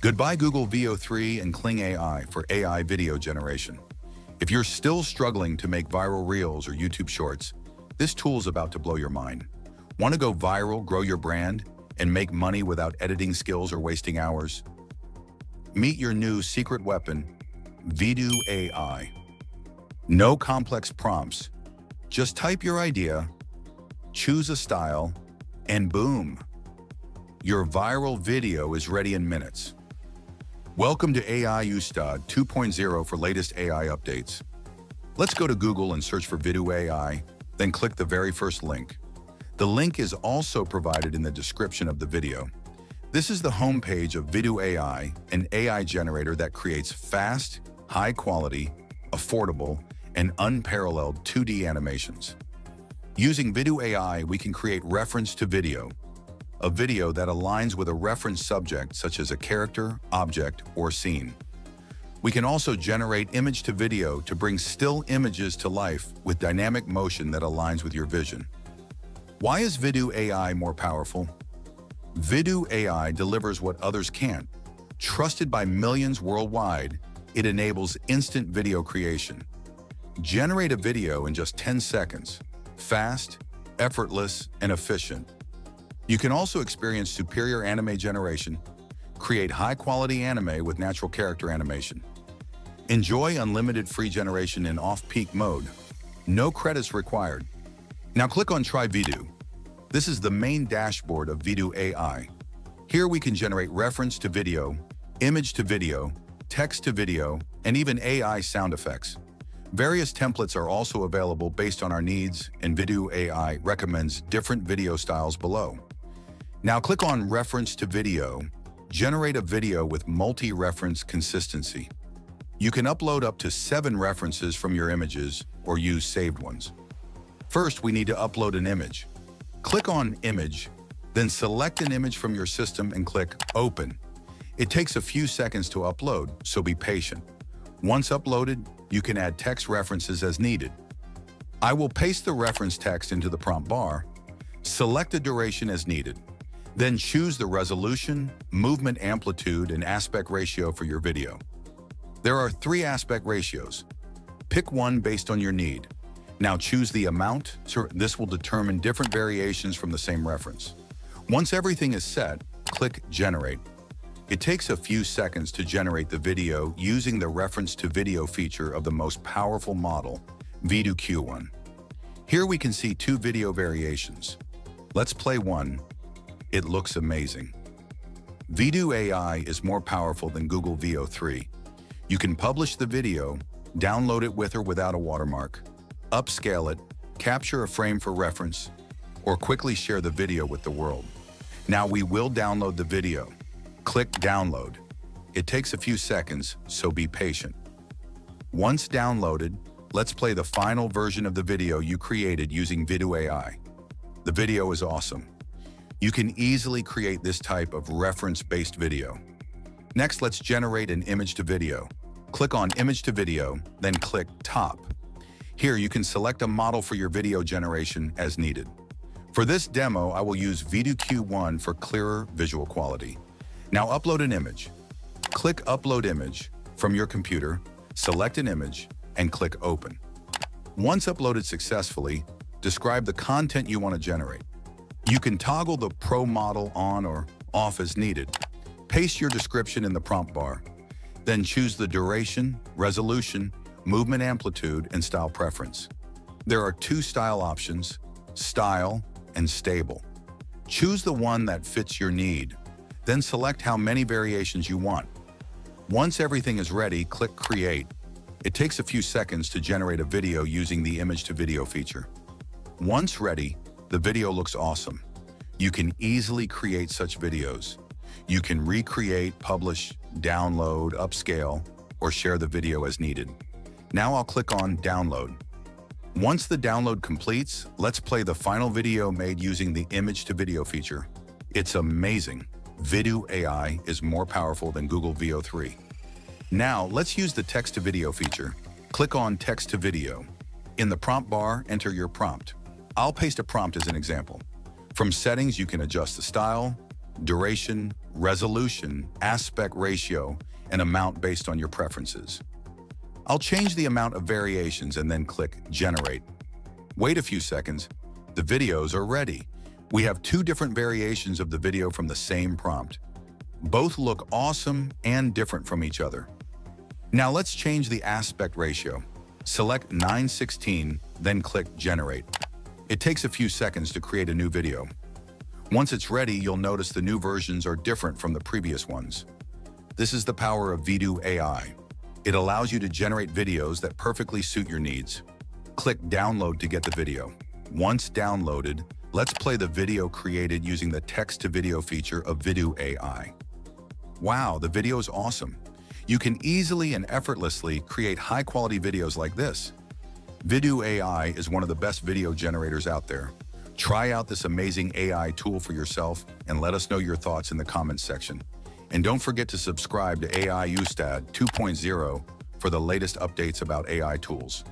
Goodbye Google Veo 3 and Kling AI for AI video generation. If you're still struggling to make viral reels or YouTube shorts, this tool is about to blow your mind. Want to go viral, grow your brand, and make money without editing skills or wasting hours? Meet your new secret weapon, Vidu AI. No complex prompts. Just type your idea, choose a style, and boom, your viral video is ready in minutes. Welcome to AI Ustad 2.0 for latest AI updates. Let's go to Google and search for Vidu AI, then click the very first link. The link is also provided in the description of the video. This is the homepage of Vidu AI, an AI generator that creates fast, high-quality, affordable, and unparalleled 2D animations. Using Vidu AI, we can create reference to video, a video that aligns with a reference subject such as a character, object, or scene. We can also generate image to video to bring still images to life with dynamic motion that aligns with your vision. Why is Vidu AI more powerful? Vidu AI delivers what others can't. Trusted by millions worldwide, it enables instant video creation. Generate a video in just 10 seconds. Fast, effortless, and efficient. You can also experience superior anime generation, create high-quality anime with natural character animation. Enjoy unlimited free generation in off-peak mode. No credits required. Now click on Try Vidu. This is the main dashboard of Vidu AI. Here we can generate reference to video, image to video, text to video, and even AI sound effects. Various templates are also available based on our needs, and Vidu AI recommends different video styles below. Now click on Reference to Video. Generate a video with multi-reference consistency. You can upload up to seven references from your images or use saved ones. First, we need to upload an image. Click on Image, then select an image from your system and click Open. It takes a few seconds to upload, so be patient. Once uploaded, you can add text references as needed. I will paste the reference text into the prompt bar, select a duration as needed, then choose the resolution, movement amplitude, and aspect ratio for your video. There are three aspect ratios. Pick one based on your need. Now choose the amount. This will determine different variations from the same reference. Once everything is set, click Generate. It takes a few seconds to generate the video using the reference to video feature of the most powerful model, Vidu Q1. Here we can see two video variations. Let's play one. It looks amazing. Vidu AI is more powerful than Google Veo 3. You can publish the video, download it with or without a watermark, upscale it, capture a frame for reference, or quickly share the video with the world. Now we will download the video. Click Download. It takes a few seconds, so be patient. Once downloaded, let's play the final version of the video you created using Vidu AI. The video is awesome. You can easily create this type of reference-based video. Next, let's generate an image to video. Click on Image to Video, then click Top. Here, you can select a model for your video generation as needed. For this demo, I will use Vidu Q1 for clearer visual quality. Now upload an image. Click Upload Image from your computer, select an image, and click Open. Once uploaded successfully, describe the content you want to generate. You can toggle the Pro model on or off as needed. Paste your description in the prompt bar. Then choose the duration, resolution, movement amplitude, and style preference. There are two style options, Style and Stable. Choose the one that fits your need then select how many variations you want. Once everything is ready, click Create. It takes a few seconds to generate a video using the image to video feature. Once ready, the video looks awesome. You can easily create such videos. You can recreate, publish, download, upscale, or share the video as needed. Now I'll click on Download. Once the download completes, let's play the final video made using the image to video feature. It's amazing. Vidu AI is more powerful than Google Veo 3. Now, let's use the text-to-video feature. Click on Text to Video. In the prompt bar, enter your prompt. I'll paste a prompt as an example. From settings, you can adjust the style, duration, resolution, aspect ratio, and amount based on your preferences. I'll change the amount of variations and then click Generate. Wait a few seconds. The videos are ready. We have two different variations of the video from the same prompt. Both look awesome and different from each other. Now let's change the aspect ratio. Select 916, then click Generate. It takes a few seconds to create a new video. Once it's ready, you'll notice the new versions are different from the previous ones. This is the power of Vidu AI. It allows you to generate videos that perfectly suit your needs. Click Download to get the video. Once downloaded, let's play the video created using the text-to-video feature of Vidu AI. Wow, the video is awesome. You can easily and effortlessly create high-quality videos like this. Vidu AI is one of the best video generators out there. Try out this amazing AI tool for yourself and let us know your thoughts in the comments section. And don't forget to subscribe to AI Ustad 2.0 for the latest updates about AI tools.